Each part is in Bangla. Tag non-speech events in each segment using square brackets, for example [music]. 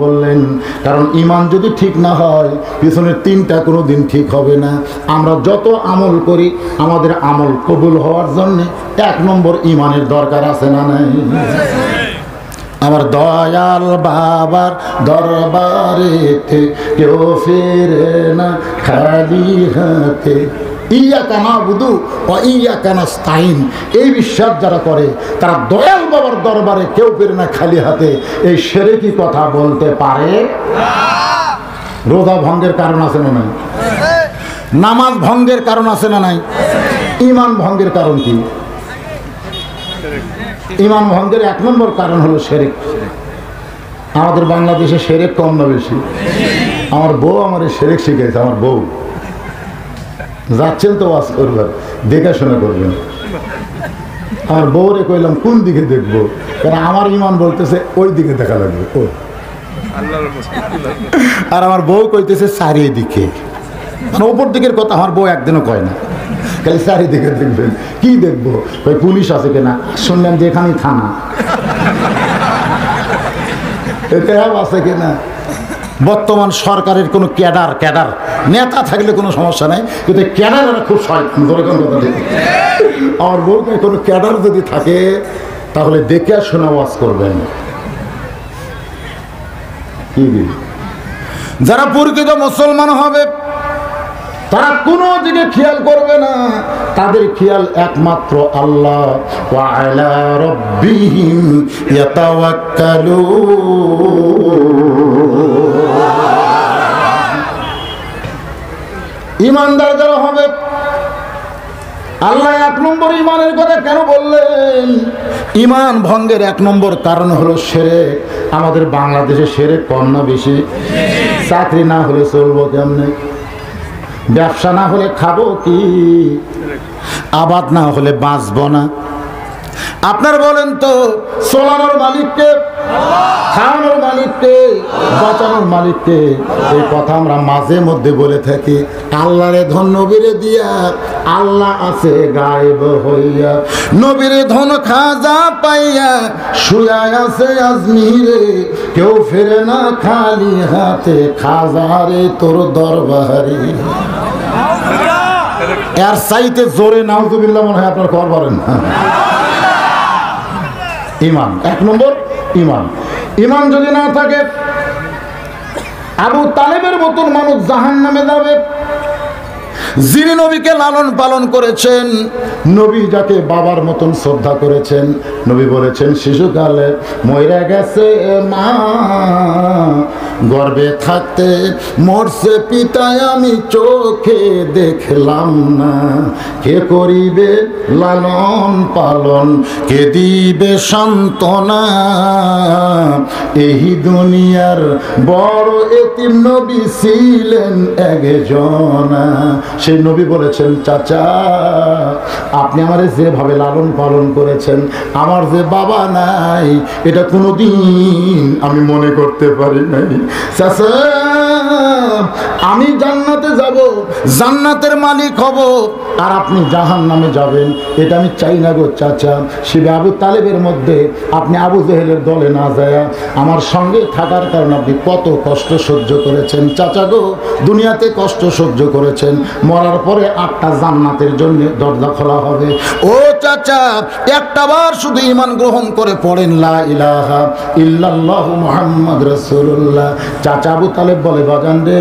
বললেন, কারণ ইমান যদি ঠিক না হয়, পিছনের তিনটা কোনো দিন ঠিক হবে না। আমরা যত আমল করি, আমাদের আমল কবুল হওয়ার জন্য এক নম্বর ইমানের দরকার আছে না নাই? আমার দয়াল বাবার দরবারেতে কেউ ফেরে না, খালি হাতে ইয়া কানা বুধু ও ইয়া কানা স্তাইন এই বিশ্বাস যারা করে, তারা দয়াল বাবার দরবারে কেউ ফেরে না খালি হাতে। এই সেরে কি কথা বলতে পারে? রোজা ভঙ্গের কারণ আছে না নাই? নামাজ ভঙ্গের কারণ আছে না নাই? ইমান ভঙ্গের কারণ কি? ইমান ভঙ্গের এক নম্বর কারণ হলো সেরেক। আমাদের বাংলাদেশে সেরেক কম না বেশি। আমার বউ আমার সেরেক শিখেছে আমার বউ। যাচ্ছেন তো ওয়াজ করবেন দেখাশোনা করবেন। আমার বউরে কইলাম কোন দিকে দেখব? কারণ আমার ইমান বলতেছে ওই দিকে দেখা লাগবে ও আর আমার বউ কইতেছে চারিদিকে। মানে ওপর দিকের কথা আমার বউ একদিনও কয় না। খালি চারিদিকে দেখবেন কি দেখব? ওই পুলিশ আছে কিনা? শুনলাম যে এখানেই থানা। ট্যাব আছে কিনা? বর্তমান সরকারের কোনো ক্যাডার ক্যাডার। নেতা থাকলে কোনো সমস্যা নাই, কিন্তু ক্যাডার খুব আমার বউকে কোনো ক্যাডার যদি থাকে, তাহলে দেখে শোনা ওয়াজ করবেন? যারা প্রকৃত মুসলমান হবে, তারা কোনো দিকে খেয়াল করবে না। তাদের খেয়াল একমাত্র আল্লাহ। ওয়া ইমানদার যারা হবে, আল্লাহ এক নম্বর ইমানের কথা কেন বললেন? ইমান ভঙ্গের এক নম্বর কারণ হলো সেরে আমাদের বাংলাদেশে সেরে কম না বেশি? চাকরি না হলে চলবো কেমনে? ব্যবসা না হলে খাব কি? আবাদ না হলে বাঁচবো না। আপনার বলেন তো, সোলানোর মালিককে খাওয়ানোর মালিককে, বাঁচানোর মালিককে, এই কথা আমরা মাঝে মধ্যে বলে থাকি। আল্লাহরে ধন নবীরে দিয়া আল্লাহ আছে গায়েব হইয়া। নবীরে ধন খাজা পাইয়া শুয়ায় আছে আজমিরে। কেউ ফেরে না খালি হাতে খাজারে তোর দরবারে। এর সাইতে জোরে নাউজুবিল্লাহ মনে হয় আপনার কর বলেন ইমান এক নম্বর। ইমান। ইমান যদি না থাকে, আবু তালেবের মতন মানুষ জাহান নামে যাবে। যিনি নবীকে লালন পালন করেছেন, নবী যাকে বাবার মতন শ্রদ্ধা করেছেন, নবী বলেছেন, শিশুকালে ময়রা গেছে মা গর্বে থাকতে মরছে পিতায় আমি চোখে দেখলাম না। কে করিবে লালন পালন, কে দিবে সান্ত্বনা? এই দুনিয়ার বড় এতিম নবী ছিলেন একজনা। সেই নবী বলেছেন, চাচা, আপনি আমার যেভাবে লালন পালন করেছেন, আমার যে বাবা নাই, এটা কোনোদিন আমি মনে করতে পারি নাই। চাচা আমি জান্নাতে যাব, জান্নাতের মালিক হব, আর আপনি জাহান নামে যাবেন। এটা আমি চাই না গো চাচা। শিবে আবু তালেবের মধ্যে আপনি আবু জেহেলের দলে না যায় আমার সঙ্গে থাকার কারণে আপনি কত কষ্ট সহ্য করেছেন। চাচা গো, দুনিয়াতে কষ্ট সহ্য করেছেন। মরার পরে আটটা জান্নাতের জন্য দরজা খোলা হবে। ও চাচা, একটা বার শুধু ইমান গ্রহণ করে পড়েন, লা ইলাহা ইল্লাল্লাহু মুহাম্মদ রাসূলুল্লাহ। চাচা আবু তালেব বলে বাজান রে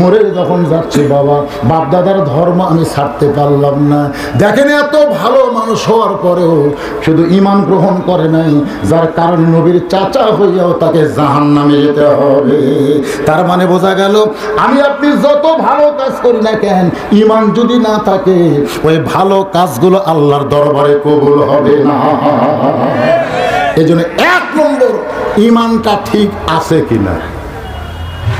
মরে যখন যাচ্ছে বাবা বাপ দাদার ধর্ম আমি ছাড়তে পারলাম না। দেখেন এত ভালো মানুষ হওয়ার পরেও শুধু ইমান গ্রহণ করে নাই, যার কারণে নবীর চাচা হইয়াও তাকে জাহান নামে যেতে হবে। তার মানে বোঝা গেল, আমি আপনি যত ভালো কাজ করি না কেন ইমান যদি না থাকে, ওই ভালো কাজগুলো আল্লাহর দরবারে কবুল হবে না। এই জন্য এক নম্বর ইমানটা ঠিক আছে কিনা?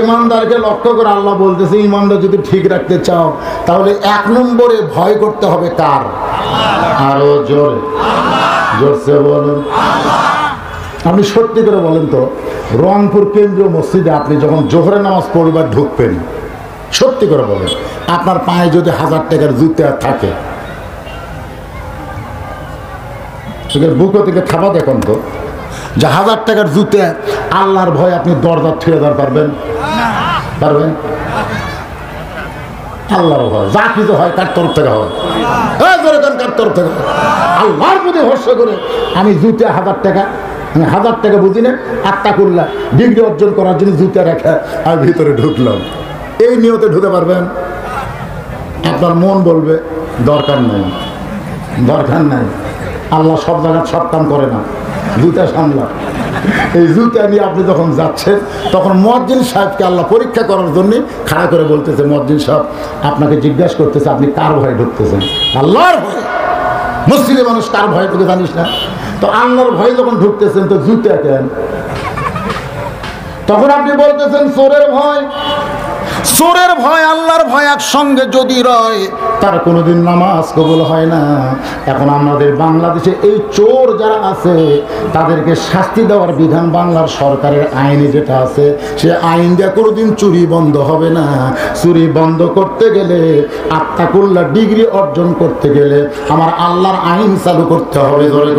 ইমানদারকে লক্ষ্য করে আল্লাহ বলতেছে, ইমানদার যদি ঠিক রাখতে চাও, তাহলে এক নম্বরে ভয় করতে হবে কার? আরও জোরে, জোরসে বলুন। আপনি সত্যি করে বলেন তো, রংপুর কেন্দ্রীয় মসজিদে আপনি যখন জোহরের নামাজ পড়বার ঢুকবেন, সত্যি করে বলেন, আপনার পায়ে যদি হাজার টাকার জুতে আর থাকে বুকো থেকে থাবা দেখুন তো, যে হাজার টাকার জুতে, আল্লাহর ভয় আপনি দরজা ছেড়ে দেওয়ার পারবেন? পারবেন? আল্লাহর ভয় যা কিছু হয় কার তরফ থেকে হয়। কার তরফ থেকে? হয় আল্লাহর প্রতি ভরসা করে আমি জুতে হাজার টাকা, আমি হাজার টাকা বুঝি না আটটা করলাম ডিগ্রি অর্জন করার জন্য জুতে রেখে আমি ভিতরে ঢুকলাম। এই নিয়তে ঢুকে পারবেন? আপনার মন বলবে, দরকার নেই। দরকার নাই। আল্লাহ সব জায়গায় সব কাম করে না। জুতা সামলা এই জুতা নিয়ে আপনি যখন যাচ্ছেন, তখন মজ্জিন সাহেবকে আল্লাহ পরীক্ষা করার জন্য খাড়া করে বলতেছে মজ্জিন সাহেব, আপনাকে জিজ্ঞাসা করতেছে, আপনি কার ভয়ে ঢুকতেছেন? আল্লাহর ভয়ে। মসজিদে মানুষ কার ভয়ে ঢুকে জানিস না? তো আল্লাহর ভয়ে যখন ঢুকতেছেন, তো জুতা কেন? তখন আপনি বলতেছেন, চোরের ভয়। চোরের ভয়, আল্লাহর ভয় একসঙ্গে যদি রয়, তার কোনোদিন নামাজ কবুল হয় না। এখন আমাদের বাংলাদেশে এই চোর যারা আছে, তাদেরকে শাস্তি দেওয়ার বিধান বাংলার সরকারের আইনে যেটা আছে, সে আইন দিয়ে কোনোদিন চুরি বন্ধ হবে না। চুরি বন্ধ করতে গেলে, আত্মাকুল্লা ডিগ্রি অর্জন করতে গেলে আমার আল্লাহর আইন চালু করতে হবে। ধরে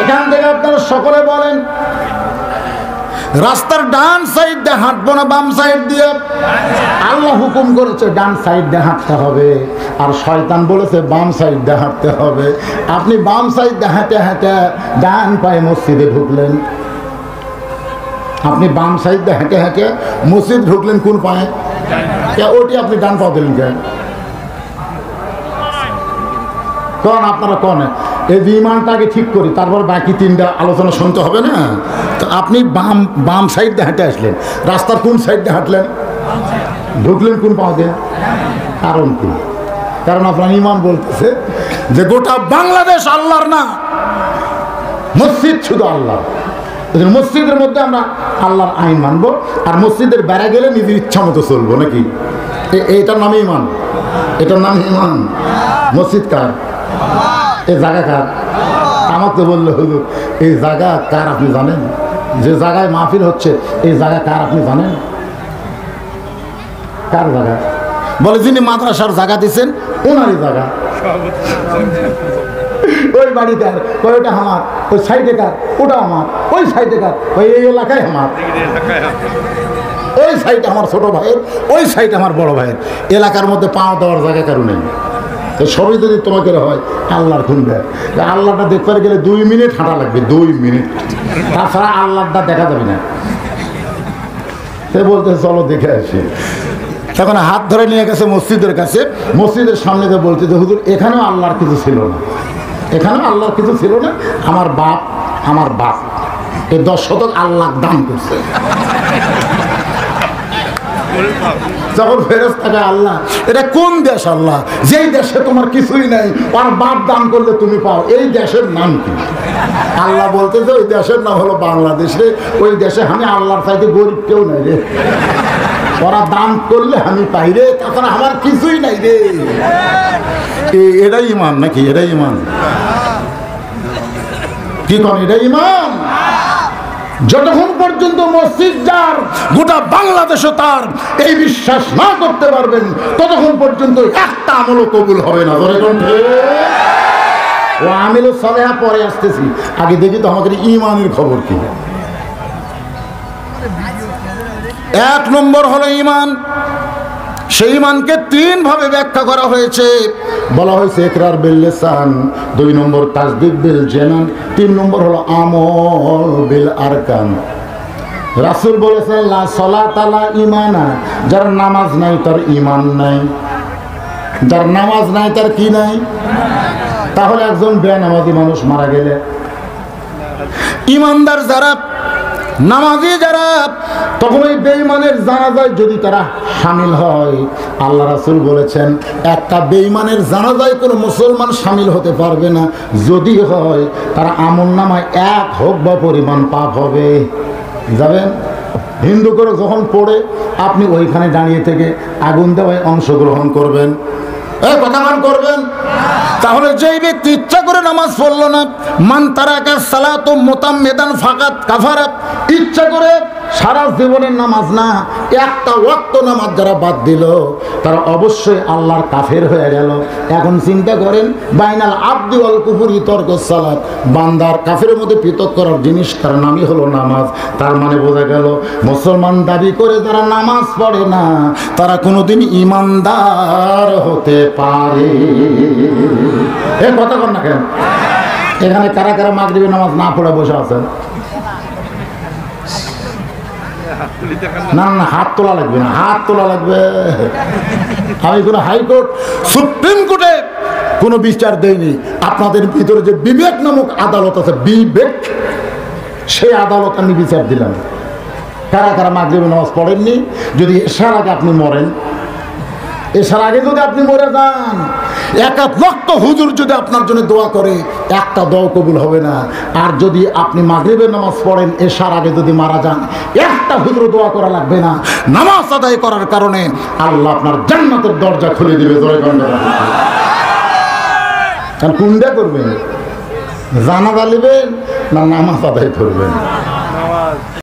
এখান থেকে আপনারা সকলে বলেন রাস্তার ডান সাইড দিয়ে হাঁটবো না, বাম সাইড দিয়ে। আল্লাহ হুকুম করেছে, ডান সাইড দিয়ে হাঁটতে হবে। আর শয়তান বলেছে, বাম সাইড দিয়ে হাঁটতে হবে। আপনি বাম সাইড দিয়ে হাঁটে হাঁটে ডান পায়ে মসজিদে ঢুকলেন। আপনি বাম সাইড দিয়ে হেঁটে হেঁটে মসজিদ ঢুকলেন কোন পায়ে? ওটি আপনি ডান পা দিলেন কেন কন, আপনারা কন? এই বিমানটাকে ঠিক করি, তারপর বাকি তিনটা আলোচনা শুনতে হবে না? তো আপনি বাম বাম সাইড দিয়ে হাঁটে আসলেন। রাস্তার কোন সাইড দিয়ে হাঁটলেন? ঢুকলেন কোন পা দিয়ে? কারণ কি? কারণ আপনার ইমান বলতেছে যে গোটা বাংলাদেশ আল্লাহর না, মসজিদ শুধু আল্লাহ মসজিদের মধ্যে আমরা আল্লাহর আইন মানব, আর মসজিদের বেড়া গেলে নিজের ইচ্ছা মতো চলবো, নাকি? এটার নামে ইমান। এটার নাম ইমান। মসজিদ কার? এ জায়গা কার? আমাকে বললে, হুজুর, এই জায়গা কার আপনি জানেন? যে জায়গায় মাহফিল হচ্ছে, এই জায়গা কার আপনি জানেন? কার জায়গা? বলে, যিনি মাদ্রাসার জায়গা দিচ্ছেন ওনারই জায়গা। [laughs] ওই বাড়ি কার? ওই ওটা আমার। ওই সাইডে কার? ওটা আমার। ওই সাইডে কার? ওই এই এলাকায় আমার। ওই সাইড আমার ছোট ভাইয়ের, ওই সাইড আমার বড় ভাইয়ের। এলাকার মধ্যে পাওয়া দেওয়ার জায়গা কারও নেই। তো সবই যদি তোমাকে হয়, আল্লাহর খুনবে আল্লাহটা দেখতে গেলে দুই মিনিট হাঁটা লাগবে, দুই মিনিট। তাছাড়া আল্লাহটা দেখা যাবে না। সে বলতে চলো দেখে আসি। তখন হাত ধরে নিয়ে গেছে মসজিদের কাছে। মসজিদের সামনে যে বলছে যে, হুজুর, এখানেও আল্লাহর কিছু ছিল না। এখানেও আল্লাহর কিছু ছিল না। আমার বাপ আমার বাপ। এই দশ শতক আল্লাহ দান করছে। যখন ফেরত থাকে আল্লাহ, এটা কোন দেশ আল্লাহ? যেই দেশে তোমার কিছুই নাই আর বাপ দান করলে তুমি পাও। এই দেশের নাম কি? আল্লাহ বলতে যে ওই দেশের নাম হলো বাংলাদেশ রে। ওই দেশে আমি আল্লাহর চাইতে গরিব কেউ নাই রে। ওরা দান করলে আমি পাই রে, তখন আমার কিছুই নাই রে। এটাই ইমান নাকি? এটাই ইমান কি কন, এটাই ইমান যতক্ষণ পর্যন্ত মসজিদ যার, গোটা বাংলাদেশও তার, এই বিশ্বাস না করতে পারবেন, ততক্ষণ পর্যন্ত একটা আমলও কবুল হবে না। ধরে ও আমিলো সলেহা পরে আসতেছি। আগে দেখি তো আমাদের ইমানের খবর কি। এক নম্বর হলো ইমান। সেই ইমানকে তিন ভাবে ব্যাখ্যা করা হয়েছে। বলা হয়েছে, একরার বিল লিসান, দুই নম্বর তাসদিক বিল জেনান, তিন নম্বর হলো আমল বিল আরকান। রাসুল বলেছেন, লা সলাত আলা ইমানা যার নামাজ নাই তার ইমান নাই। যার নামাজ নাই তার কি নাই? তাহলে একজন বেনামাজি মানুষ মারা গেলে। ইমানদার যারা নামাজি যারা, তখন ওই বেইমানের জানাজায় যদি তারা সামিল হয়, আল্লাহ রাসুল বলেছেন, একটা বেইমানের জানাজায় কোনো মুসলমান সামিল হতে পারবে না। যদি হয়, তার আমল নামায় এক হোক বা পরিমাণ পাপ হবে। যাবেন? হিন্দু করে যখন পড়ে, আপনি ওইখানে দাঁড়িয়ে থেকে আগুন দেওয়ায় অংশগ্রহণ করবেন। করবেন? তাহলে যেই ব্যক্তি করে নামাজ পড়ল না, মান তারা সালাত ফাকাত কাফারাত ইচ্ছা করে সারা জীবনের নামাজ না, একটা ওয়াক্ত নামাজ যারা বাদ দিল, তারা অবশ্যই আল্লাহর কাফের হয়ে গেল। এখন চিন্তা করেন, বাইনাল আব্দি অল কুফুরি তর্ক সালাত, বান্দার কাফের মধ্যে পৃথক করার জিনিস, তার নামই হলো নামাজ। তার মানে বোঝা গেল, মুসলমান দাবি করে যারা নামাজ পড়ে না, তারা কোনোদিন ইমানদার হতে পারে। এ কথা কর না কেন? এখানে কারা কারা মাগরিবের নামাজ না পড়ে বসে আছেন? না না হাত তোলা লাগবে না, হাত তোলা লাগবে। আমি কোনো হাইকোর্ট, সুপ্রিম কোর্টে কোনো বিচার দেয়নি আপনাদের ভিতরে যে বিবেক নামক আদালত আছে, বিবেক, সেই আদালত আমি বিচার দিলাম। কারা কারা মাগরিবের নামাজ পড়েননি, যদি এসার আগে আপনি মরেন, এসার আগে যদি আপনি মরে যান এক এক হুজুর যদি আপনার জন্য দোয়া করে, একটা দোয়া কবুল হবে না। আর যদি আপনি মাগরিবের নামাজ পড়েন এসার আগে যদি মারা যান, একটা হুজুর দোয়া করা লাগবে না। নামাজ আদায় করার কারণে আল্লাহ আপনার জান্নাতের দরজা খুলে দিবে কোনটা করবেন জানা গালিবেন না নামাজ আদায় করবেন?